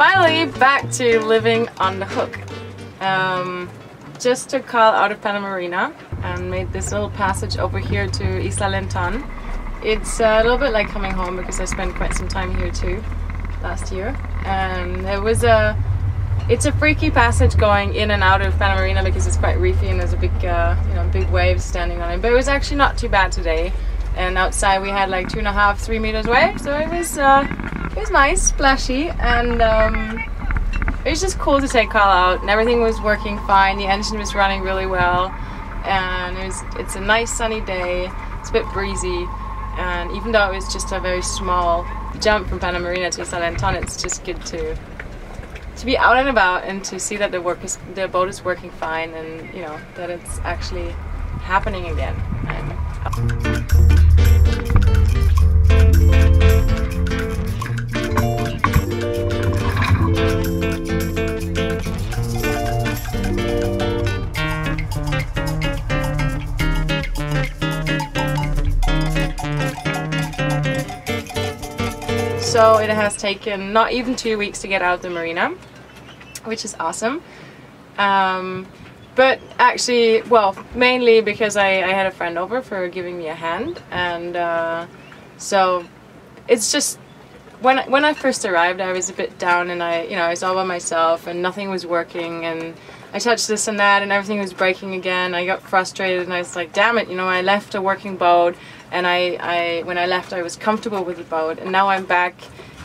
finally back to living on the hook. Um, just took Karl out of Panamarina and made this little passage over here to Isla Linton. It's a little bit like coming home because I spent quite some time here too last year. And it was a it's a freaky passage going in and out of Panamarina because it's quite reefy and there's a big uh, you know big waves standing on it. But it was actually not too bad today. And outside we had like two and a half, three meters wave, so it was uh, it was nice, splashy, and um, it was just cool to take Karl out. And everything was working fine. The engine was running really well, and it was it's a nice sunny day. It's a bit breezy, and even though it was just a very small jump from Panamarina to San Antonio, it's just good to to be out and about and to see that the work is the boat is working fine and you know that it's actually happening again. So it has taken not even two weeks to get out of the marina, which is awesome. Um, but actually, well, mainly because I, I, had a friend over for giving me a hand, and uh, so it's just when when I first arrived, I was a bit down, and I you know I was all by myself, and nothing was working, and I touched this and that, and everything was breaking again. I got frustrated, and I was like, damn it, you know, I left a working boat and I, I when I left I was comfortable with the boat. And now I'm back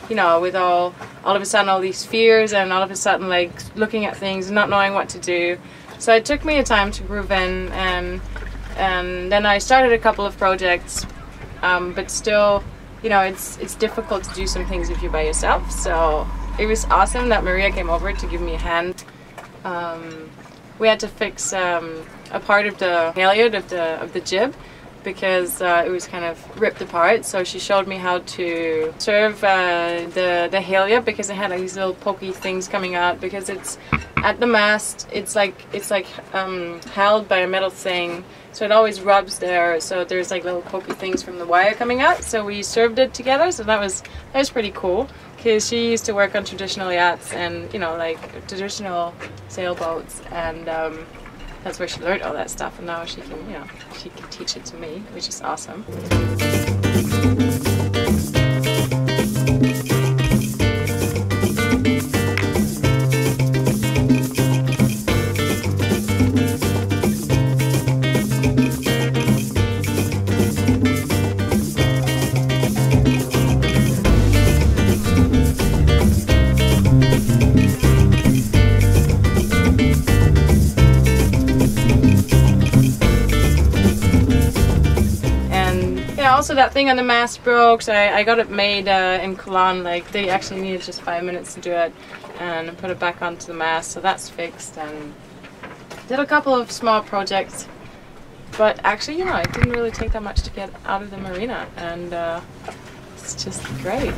you know with all all of a sudden all these fears and all of a sudden like looking at things and not knowing what to do. So it took me a time to groove in and and then I started a couple of projects. Um, but still you know it's it's difficult to do some things if you're by yourself. So it was awesome that Maria came over to give me a hand. Um, we had to fix um, a part of the halyard of the of the jib because uh, it was kind of ripped apart. So she showed me how to serve uh, the the halyard because it had like, these little pokey things coming out because it's at the mast. It's like it's like um, held by a metal thing, so it always rubs there. So there's like little pokey things from the wire coming out. So we served it together. So that was that was pretty cool because she used to work on traditional yachts and you know like traditional sailboats and. Um, that's where she learned all that stuff and now she can, you know, she can teach it to me, which is awesome. Also that thing on the mast broke, so I, I got it made uh, in Colón. Like they actually needed just five minutes to do it, and put it back onto the mast, so that's fixed. And did a couple of small projects, but actually, you know, it didn't really take that much to get out of the marina, and uh, it's just great.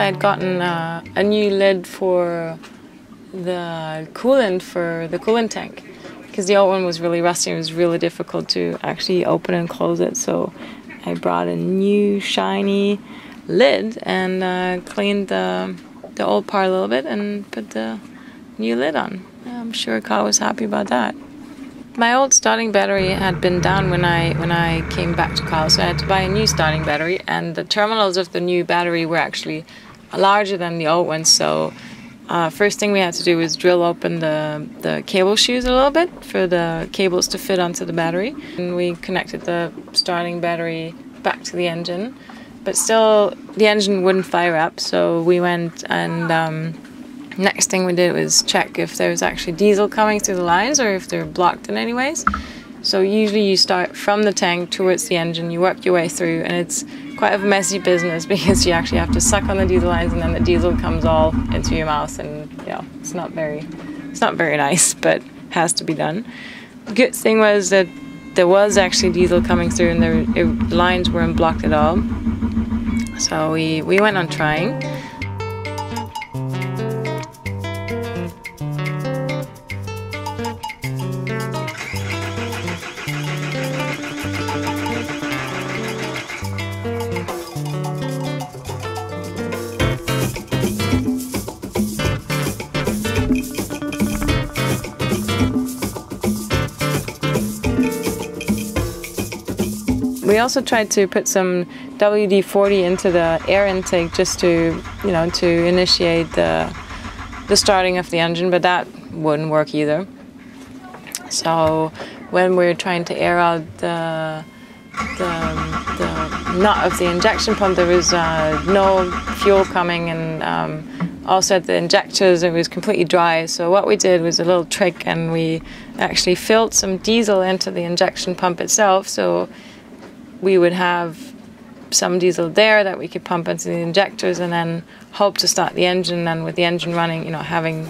I had gotten uh, a new lid for the coolant for the coolant tank because the old one was really rusty. It was really difficult to actually open and close it. So I brought a new shiny lid and uh, cleaned the, the old part a little bit and put the new lid on. I'm sure Karl was happy about that. my old starting battery had been down when I when I came back to Karl, so I had to buy a new starting battery. And the terminals of the new battery were actually larger than the old ones. So uh, first thing we had to do was drill open the the cable shoes a little bit for the cables to fit onto the battery. And we connected the starting battery back to the engine, but still the engine wouldn't fire up. So we went and um, next thing we did was check if there was actually diesel coming through the lines or if they're blocked in any ways. So usually you start from the tank towards the engine, you work your way through, and it's quite a messy business because you actually have to suck on the diesel lines, and then the diesel comes all into your mouth, and yeah, it's not very, it's not very nice, but has to be done. Good thing was that there was actually diesel coming through, and the lines weren't blocked at all. So we we went on trying. Also tried to put some WD-40 into the air intake just to, you know, to initiate the the starting of the engine, but that wouldn't work either. So when we're trying to air out the the, the nut of the injection pump, there was uh, no fuel coming, and um, also at the injectors it was completely dry. So what we did was a little trick, and we actually filled some diesel into the injection pump itself. So we would have some diesel there that we could pump into the injectors and then hope to start the engine and with the engine running, you know, having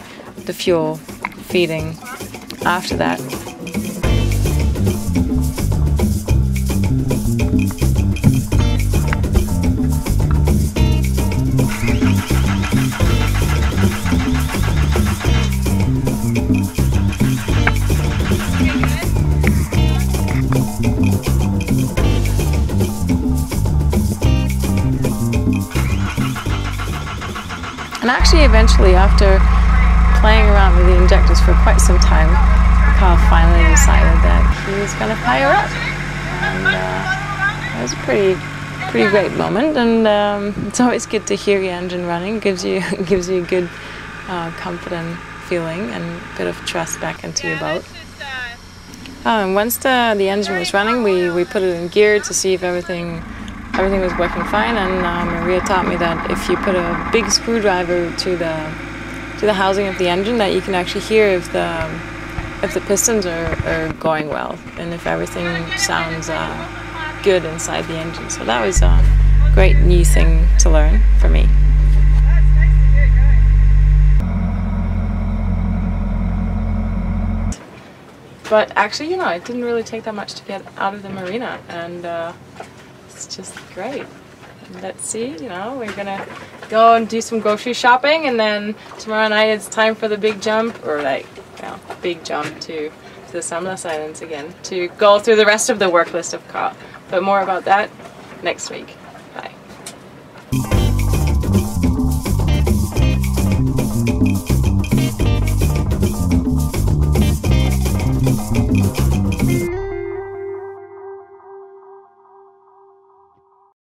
the fuel feeding after that. Actually, eventually, after playing around with the injectors for quite some time, Karl finally decided that he was going to fire up. And uh, was a pretty, pretty great moment. And um, it's always good to hear your engine running. gives you gives you a good, uh, confident feeling and a bit of trust back into your boat. And once the, the engine was running, we, we put it in gear to see if everything everything was working fine. And uh, Maria taught me that if you put a big screwdriver to the to the housing of the engine, that you can actually hear if the if the pistons are, are going well and if everything sounds uh, good inside the engine. So that was a great new thing to learn for me. But actually, you know, it didn't really take that much to get out of the marina, and uh, it's just great. Let's see, you know, we're gonna go and do some grocery shopping, and then tomorrow night it's time for the big jump, or like, well, big jump to, to the San Blas Islands again, to go through the rest of the work list of Karl. But more about that next week.